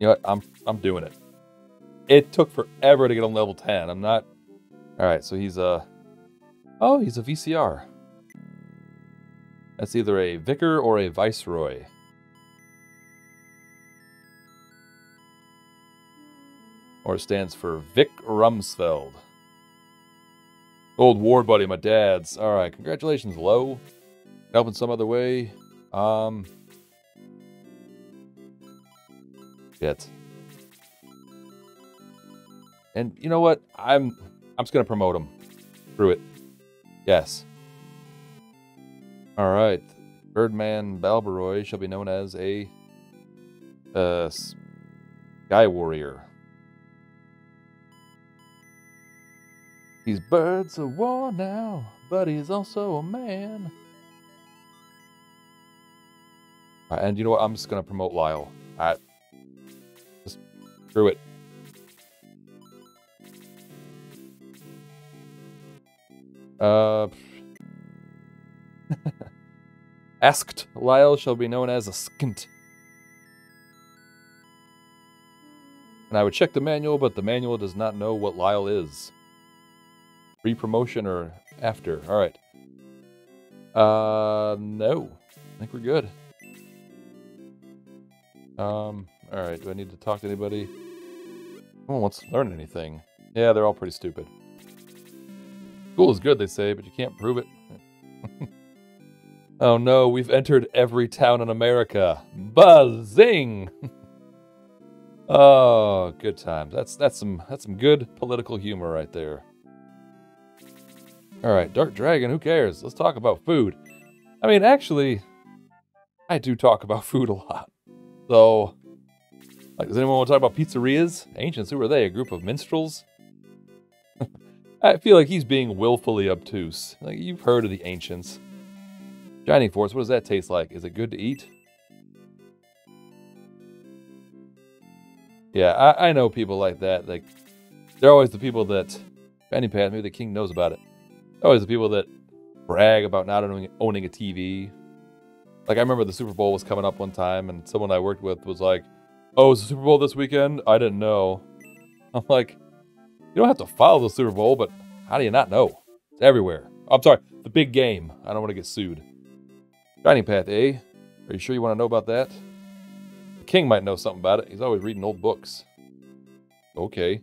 You know what? I'm I'm doing it. It took forever to get on level 10. I'm not... Alright, so he's a... Oh, he's a VCR. That's either a vicar or a viceroy. Or it stands for Vic Rumsfeld. Old war buddy, my dad's. Alright, congratulations, Lowe. Helping some other way. Um... Shit. And you know what? I'm I'm just gonna promote him. Through it. Yes. Alright. Birdman Balbaroy shall be known as a uh Sky Warrior. He's birds of war now, but he's also a man. Uh, and you know what? I'm just gonna promote Lyle. Just screw it. Uh, asked Lyle shall be known as a skint. And I would check the manual, but the manual does not know what Lyle is. Pre-promotion or after? All right. Uh, no. I think we're good. Um, all right. Do I need to talk to anybody? No one wants to learn anything. Yeah, they're all pretty stupid. School is good, they say, but you can't prove it. oh no, we've entered every town in America. Buzzing! oh, good times. That's that's some that's some good political humor right there. All right, Dark Dragon, who cares? Let's talk about food. I mean, actually, I do talk about food a lot. So, like, does anyone want to talk about pizzerias? Ancients, who are they? A group of minstrels? I feel like he's being willfully obtuse. Like you've heard of the ancients. Shining Force, what does that taste like? Is it good to eat? Yeah, I, I know people like that. Like they're always the people that Penny Path, maybe the king knows about it. always the people that brag about not owning, owning a TV. Like I remember the Super Bowl was coming up one time and someone I worked with was like, Oh, is the Super Bowl this weekend? I didn't know. I'm like, you don't have to follow the Super Bowl, but how do you not know? It's everywhere. I'm sorry, the big game. I don't want to get sued. Shining Path, eh? Are you sure you want to know about that? The king might know something about it. He's always reading old books. Okay.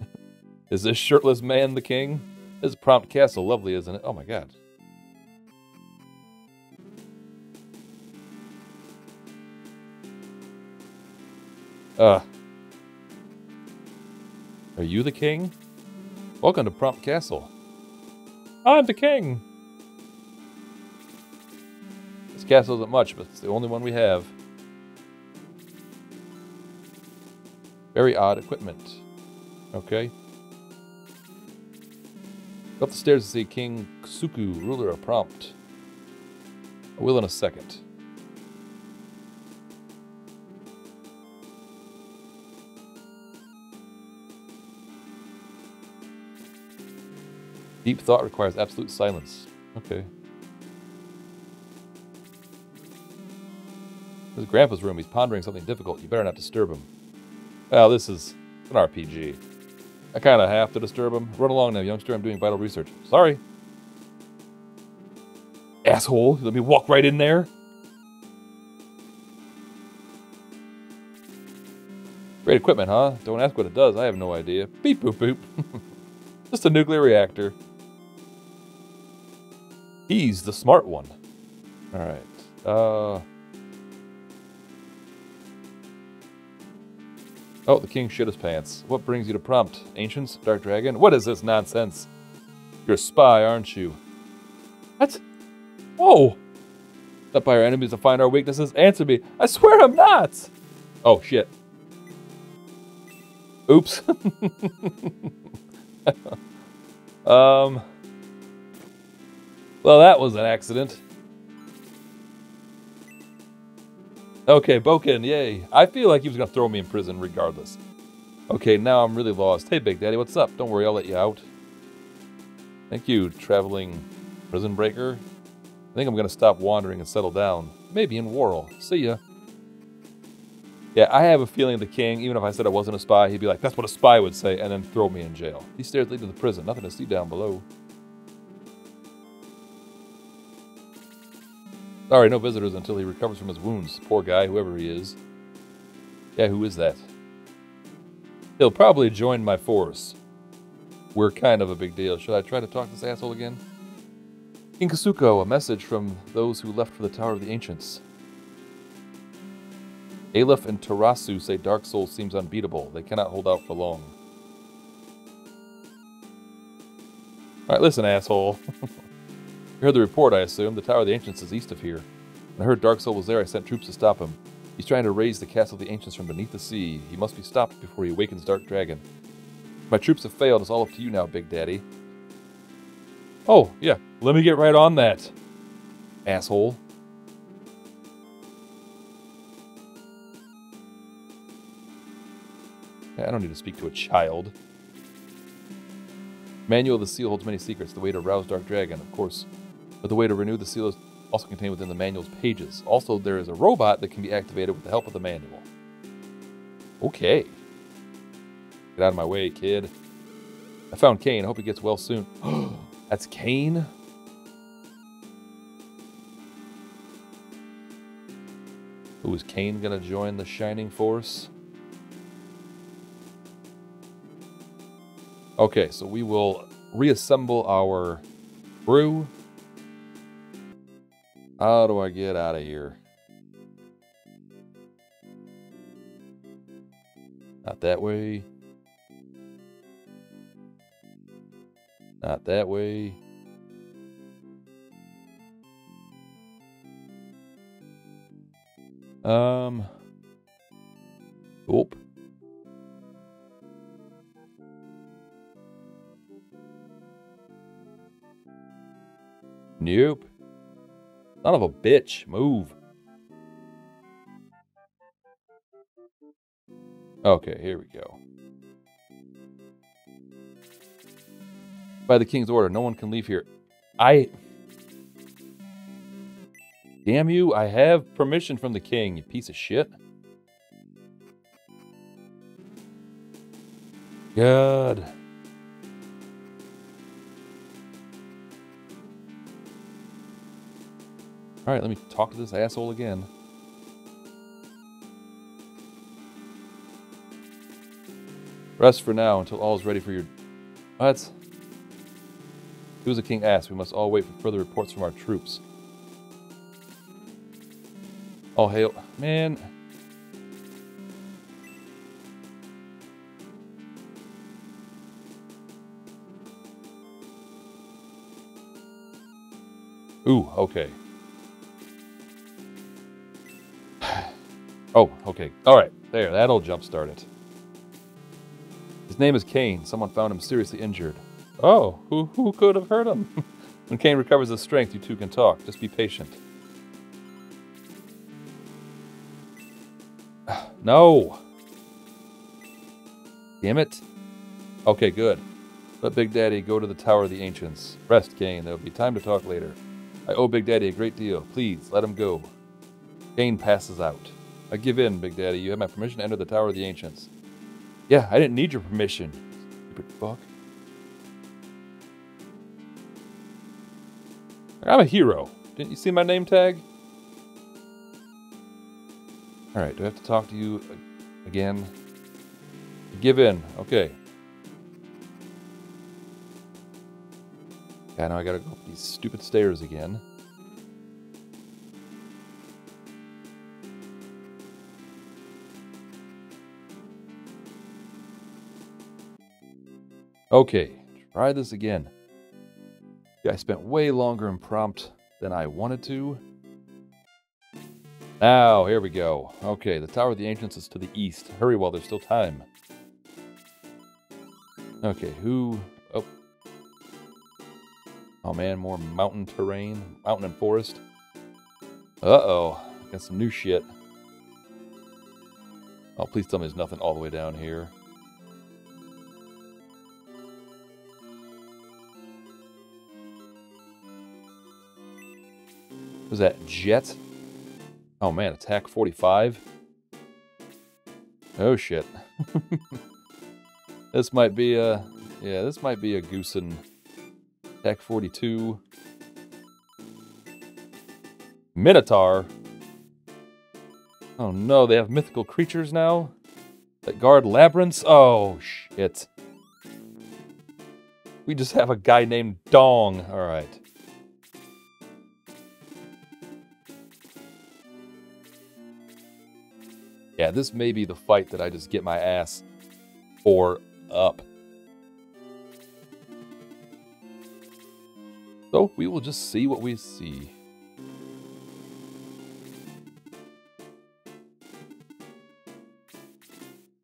is this shirtless man the king? This prompt castle lovely, isn't it? Oh my god. Uh, are you the king? Welcome to Prompt Castle. I'm the king! This castle isn't much, but it's the only one we have. Very odd equipment. Okay. Up the stairs to see King Suku, ruler of Prompt. I will in a second. Deep thought requires absolute silence. Okay. This is Grandpa's room. He's pondering something difficult. You better not disturb him. Well, this is an RPG. I kind of have to disturb him. Run along now, youngster. I'm doing vital research. Sorry. Asshole. Let me walk right in there. Great equipment, huh? Don't ask what it does. I have no idea. Beep boop boop. Just a nuclear reactor. He's the smart one. All right. Uh. Oh, the king shit his pants. What brings you to prompt? Ancients? Dark Dragon? What is this nonsense? You're a spy, aren't you? What? Whoa! Set by our enemies to find our weaknesses? Answer me. I swear I'm not! Oh, shit. Oops. um... Well, that was an accident. Okay, Boken, yay. I feel like he was going to throw me in prison regardless. Okay, now I'm really lost. Hey, Big Daddy, what's up? Don't worry, I'll let you out. Thank you, traveling prison breaker. I think I'm going to stop wandering and settle down. Maybe in Waral. See ya. Yeah, I have a feeling the king, even if I said I wasn't a spy, he'd be like, that's what a spy would say, and then throw me in jail. These stairs lead to the prison. Nothing to see down below. Sorry, no visitors until he recovers from his wounds. Poor guy, whoever he is. Yeah, who is that? He'll probably join my force. We're kind of a big deal. Should I try to talk this asshole again? King Kasuko, a message from those who left for the Tower of the Ancients. Alef and Torasu say Dark Sol seems unbeatable. They cannot hold out for long. Alright, listen, asshole. you heard the report, I assume. The Tower of the Ancients is east of here. When I heard Dark Sol was there, I sent troops to stop him. He's trying to raise the Castle of the Ancients from beneath the sea. He must be stopped before he awakens Dark Dragon. My troops have failed. It's all up to you now, Big Daddy. Oh, yeah. Let me get right on that. Asshole. I don't need to speak to a child. Manual of the Seal holds many secrets. The way to rouse Dark Dragon, of course. But the way to renew the seal is also contained within the manual's pages. Also, there is a robot that can be activated with the help of the manual. Okay. Get out of my way, kid. I found Kain. I hope he gets well soon. That's Kain? Who is going to join the Shining Force? Okay, so we will reassemble our brew. How do I get out of here? Not that way. Not that way. Um. Oop. Nope. Son of a bitch. Move. Okay, here we go. By the king's order, no one can leave here. I... Damn you, I have permission from the king, you piece of shit. God. Alright, let me talk to this asshole again. Rest for now until all is ready for your... What? As the king asks. We must all wait for further reports from our troops. Oh, all hail... Man... Ooh, okay. Oh, okay. All right. There, that'll jumpstart it. His name is Kain. Someone found him seriously injured. Oh, who, who could have hurt him? when Kain recovers his strength, you two can talk. Just be patient. no! Damn it. Okay, good. Let Big Daddy go to the Tower of the Ancients. Rest, Kain. There will be time to talk later. I owe Big Daddy a great deal. Please, let him go. Kain passes out. I give in, Big Daddy. You have my permission to enter the Tower of the Ancients. Yeah, I didn't need your permission. Stupid fuck. I'm a hero. Didn't you see my name tag? Alright, do I have to talk to you again? Give in. Okay. Yeah, now I gotta go up these stupid stairs again. Okay, try this again. Yeah, I spent way longer in prompt than I wanted to. Now, here we go. Okay, the Tower of the Ancients is to the east. Hurry while there's still time. Okay, who... Oh, Oh man, more mountain terrain, mountain and forest. Uh-oh, got some new shit. Oh, please tell me there's nothing all the way down here. Was that jet? Oh man, attack 45. Oh shit. this might be a yeah, this might be a Goosen Tech 42. Minotaur. Oh no, they have mythical creatures now that guard labyrinths. Oh shit. We just have a guy named Dong. All right. Yeah, this may be the fight that I just get my ass for up. So we will just see what we see.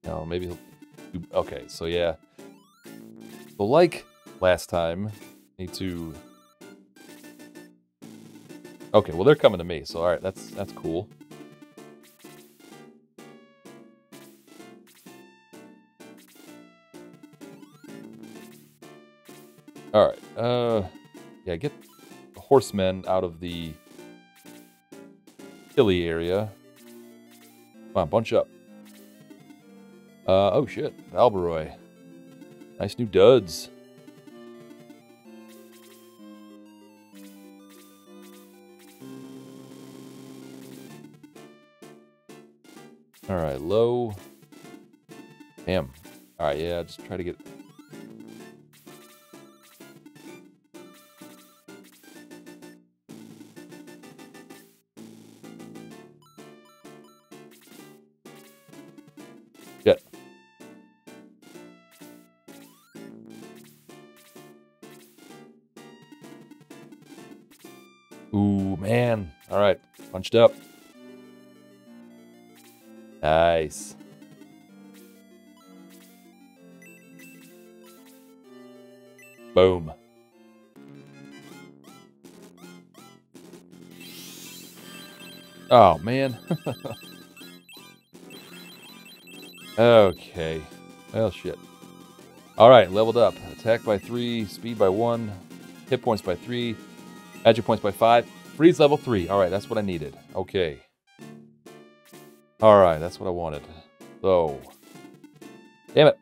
No, maybe he'll... Do, okay, so yeah. So like last time, need to... Okay, well they're coming to me, so alright, that's that's cool. Uh... Yeah, get the horsemen out of the hilly area. Come on, bunch up. Uh, oh shit, Balbaroy. Nice new duds. Alright, low. Damn. Alright, yeah, just try to get Punched up. Nice. Boom. Oh, man. okay. Well, shit. Alright, leveled up. Attack by 3, speed by 1, hit points by 3, magic points by 5. Freeze level 3. Alright, that's what I needed. Okay. Alright, that's what I wanted. So. Damn it.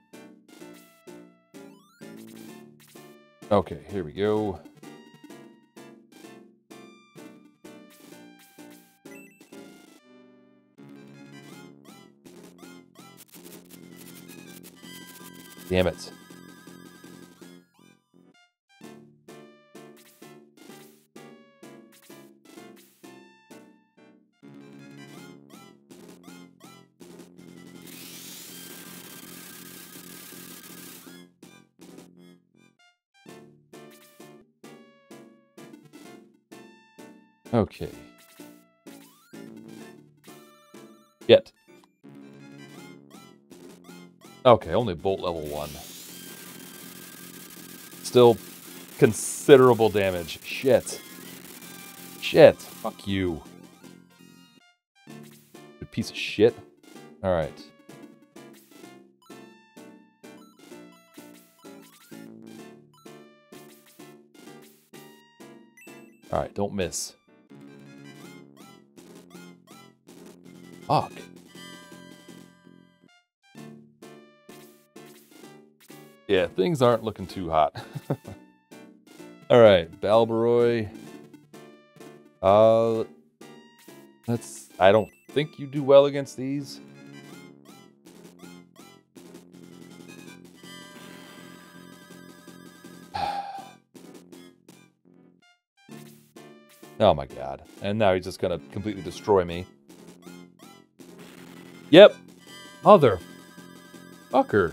Okay, here we go. Damn it. Okay. Get. Okay, only bolt level 1. Still considerable damage. Shit. Shit. Fuck you. You piece of shit. Alright. Alright, don't miss. Yeah, things aren't looking too hot. All right, Balbaroy. Uh, that's. I don't think you do well against these. oh my god. And now he's just gonna completely destroy me. Yep. Mother. Fucker.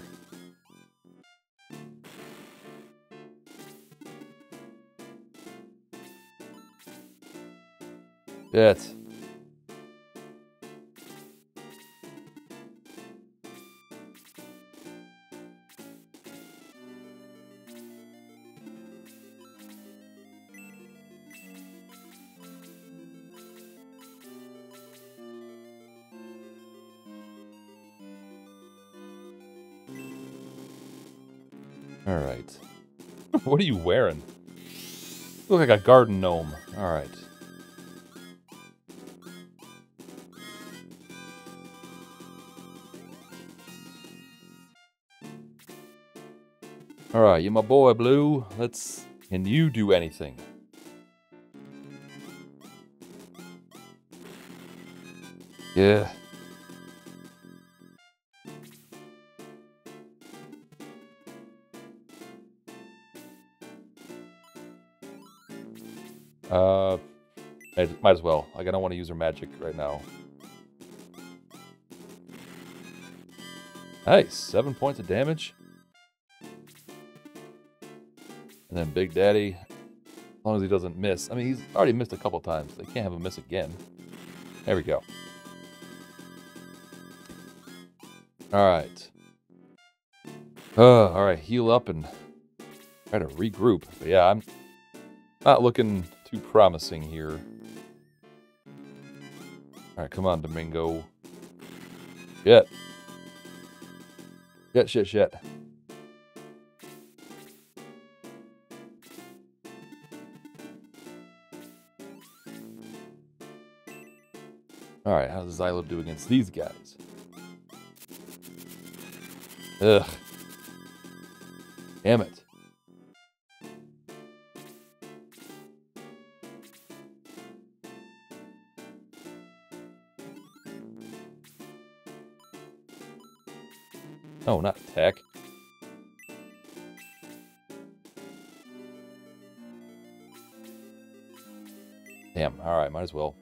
Shit. All right. what are you wearing? You look like a garden gnome. All right. All right, you my boy, Blue. Let's... Can you do anything? Yeah. Uh, might, as well. Like, I don't want to use her magic right now. Nice. Seven points of damage. And then Big Daddy, as long as he doesn't miss. I mean, he's already missed a couple times. They can't have him miss again. There we go. All right. Uh, all right, heal up and try to regroup. But yeah, I'm not looking too promising here. All right, come on, Domingo. Shit. Shit, shit, shit. All right, how does Zylo do against these guys? Ugh. Damn it. Oh, not attack. Damn, alright, might as well.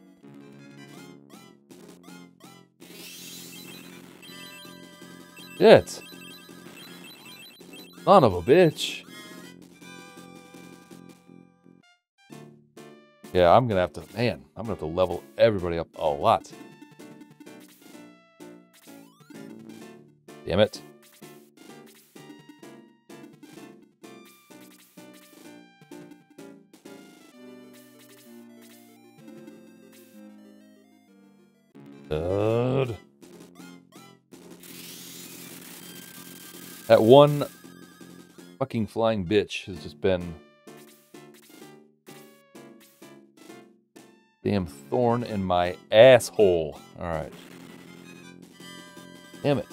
Shit. Son of a bitch. Yeah, I'm gonna have to, man, I'm gonna have to level everybody up a lot. Damn it. That one fucking flying bitch has just been damn thorn in my asshole. All right. Damn it.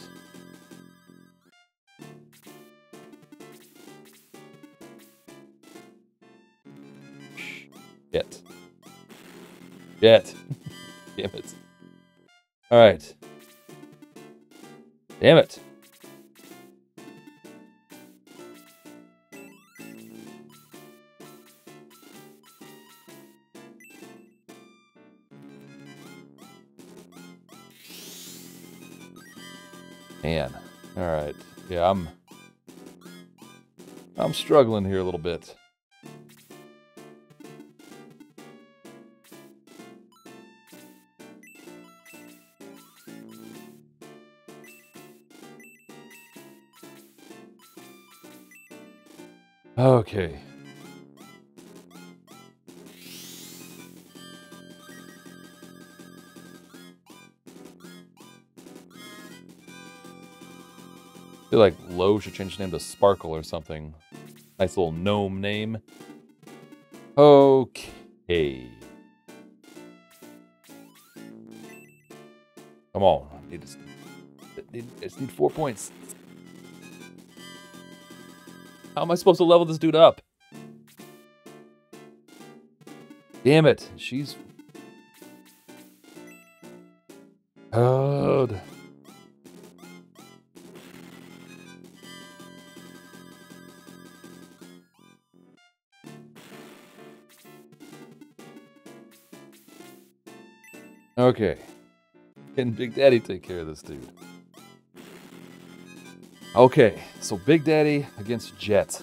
Shit. Shit. Damn it. All right. Damn it. I'm struggling here a little bit. Okay. I feel like Lowe should change his name to Sparkle or something. Nice little gnome name. Okay. Come on. I need I just need four points. How am I supposed to level this dude up? Damn it. She's... Okay. Can Big Daddy take care of this dude? Okay, so Big Daddy against Jet.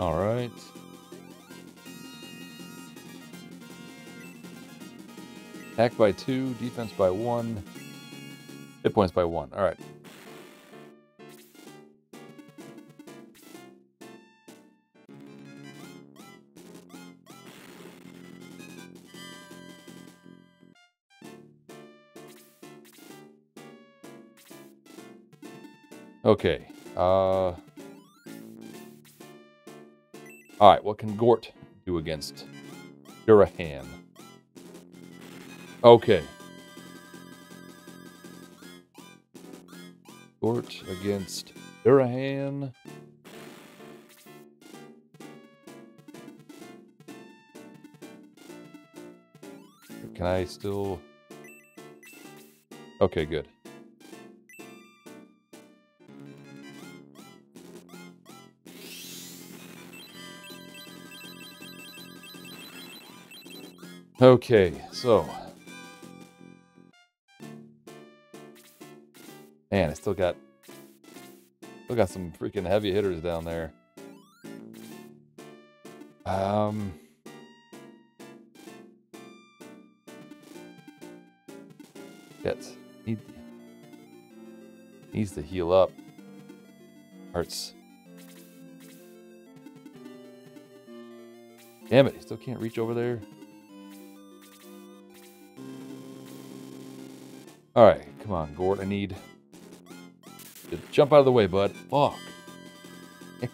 Alright. Attack by two, defense by one, hit points by one. Alright. Okay. Uh. All right. What can Gort do against Durahan? Okay. Gort against Durahan. Can I still... Okay, good. Okay, so Man, I still got still got some freaking heavy hitters down there. Um Gets need needs to heal up. Hearts. Damn it, he still can't reach over there. Alright, come on, Gort, I need just jump out of the way, bud. Fuck.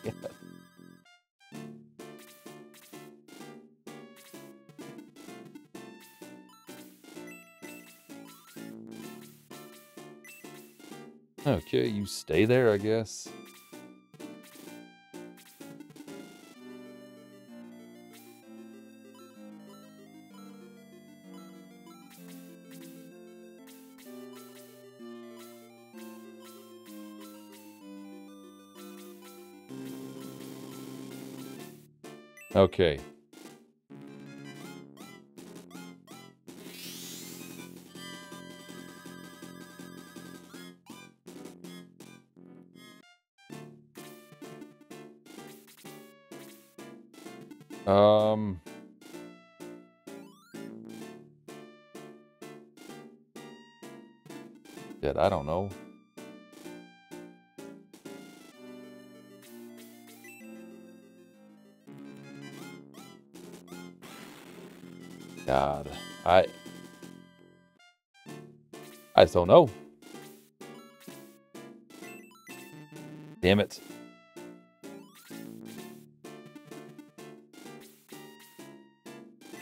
okay, you stay there, I guess. Okay. I just don't know. Damn it.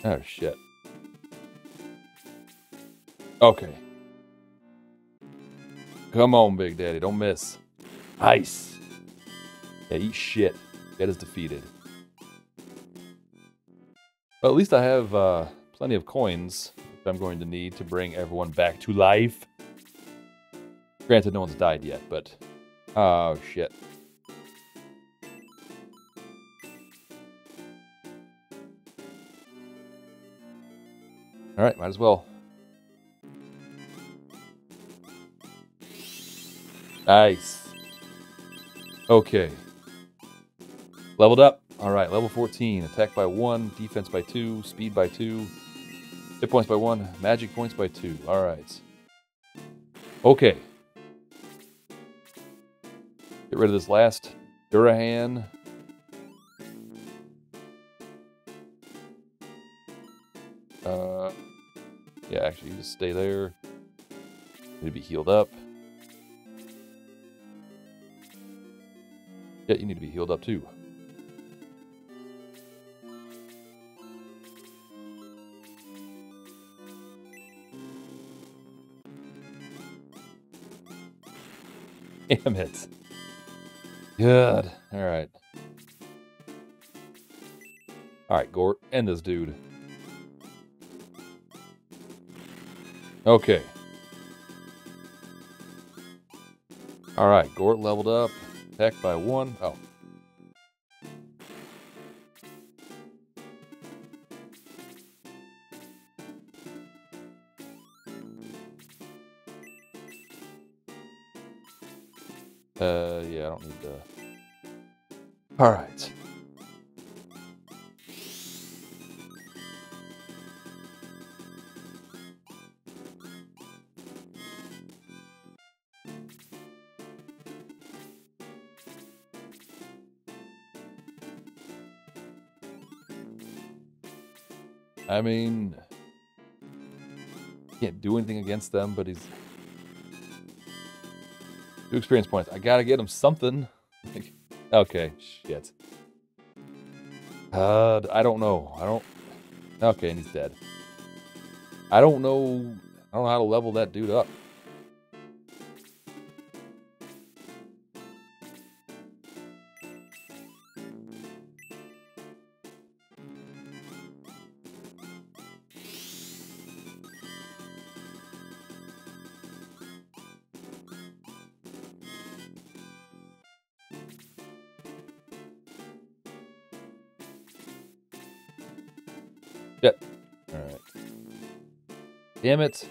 Oh, shit. Okay. Come on, Big Daddy. Don't miss. Ice. Yeah, eat shit. That is defeated. At least I have uh, plenty of coins I'm going to need to bring everyone back to life. Granted, no one's died yet, but... Oh, shit. Alright, might as well. Nice. Okay. Leveled up. Alright, level 14. Attack by 1, defense by 2, speed by 2, Hit points by one, magic points by two. All right. Okay. Get rid of this last Durahan. Uh, yeah, actually, you just stay there. Need to be healed up. Yeah, you need to be healed up too. Damn it. Good. All right. All right, Gort, end this dude. Okay. All right, Gort leveled up. Attack by one. Oh, Uh, yeah, I don't need to. All right. I mean, can't do anything against them, but he's Two experience points. I gotta get him something. okay, shit. Uh, I don't know. I don't... Okay, and he's dead. I don't know... I don't know how to level that dude up. Yep. All right. Damn it.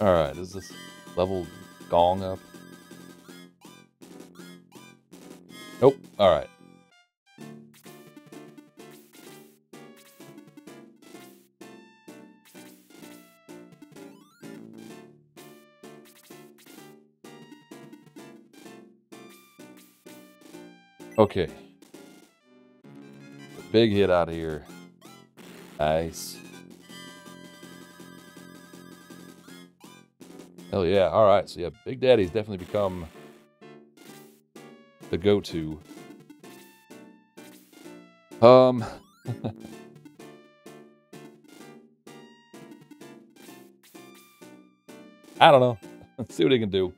Alright, is this level gong up? Nope. Alright. Okay. Big hit out of here. Nice. Hell yeah. All right. So yeah, Big Daddy's definitely become the go-to. Um. I don't know. Let's see what he can do.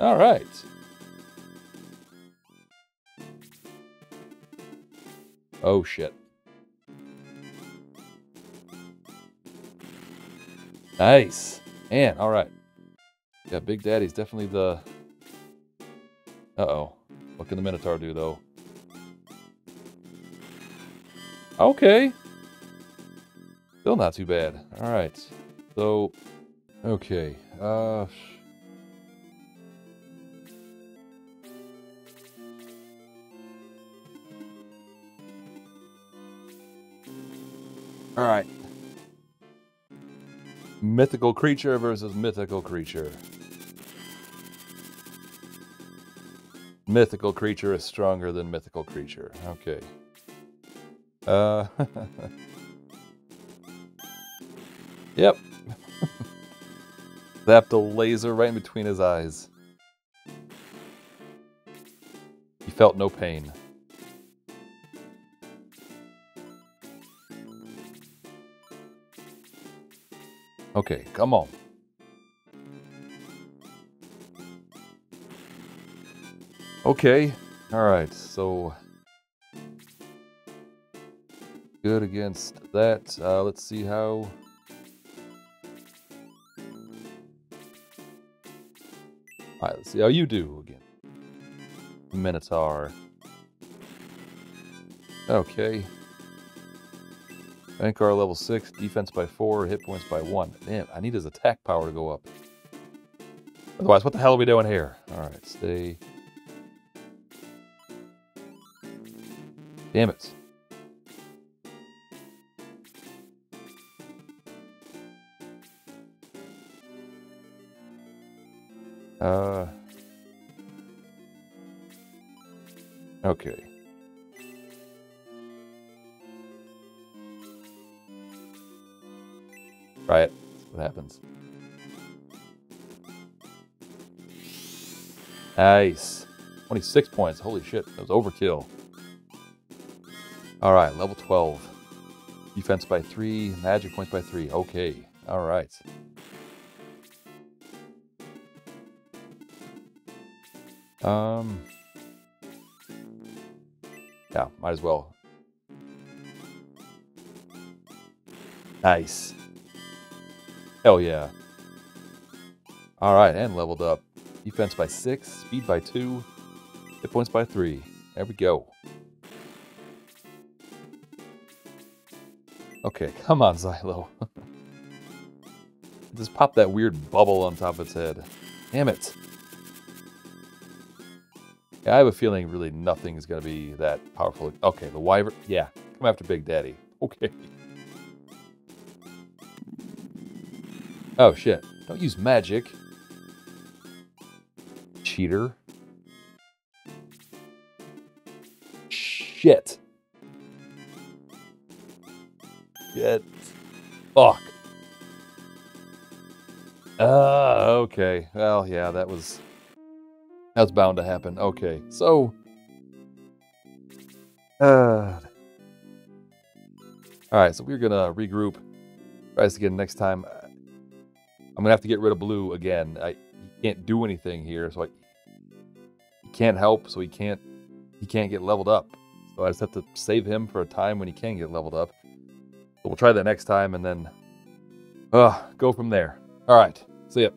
All right. Oh, shit. Nice. Man, all right. Yeah, Big Daddy's definitely the... Uh-oh. What can the Minotaur do, though? Okay. Still not too bad. All right. So, okay. Uh... All right. Mythical creature versus mythical creature. Mythical creature is stronger than mythical creature. Okay. Uh. yep. Zapped a laser right in between his eyes. He felt no pain. Okay, come on. Okay, alright, so... Good against that. Uh, let's see how... Alright, let's see how you do again. Minotaur. Okay. Rancor level 6, defense by 4, hit points by 1. Damn, I need his attack power to go up. Otherwise, what the hell are we doing here? Alright, stay. Damn it. Uh. Okay. Try it. What happens. Nice. 26 points. Holy shit. That was overkill. Alright, level 12. Defense by 3. Magic points by 3. Okay. Alright. Um. Yeah, might as well. Nice. Hell yeah. Alright, and leveled up. Defense by 6, speed by 2, hit points by 3. There we go. Okay, come on, Zylo. Just pop that weird bubble on top of its head. Damn it. Yeah, I have a feeling really nothing is going to be that powerful. Okay, the Wyvern. Yeah, come after Big Daddy. Okay. Oh, shit. Don't use magic. Cheater. shit. Get fuck. Uh, okay. Well, yeah, that was that's bound to happen. Okay, so uh, all right, so we're gonna regroup. This again next time. I'm gonna have to get rid of Bleu again. I he can't do anything here, so I he can't help, so he can't he can't get leveled up. So I just have to save him for a time when he can get leveled up. So we'll try that next time and then uh go from there. All right. See ya.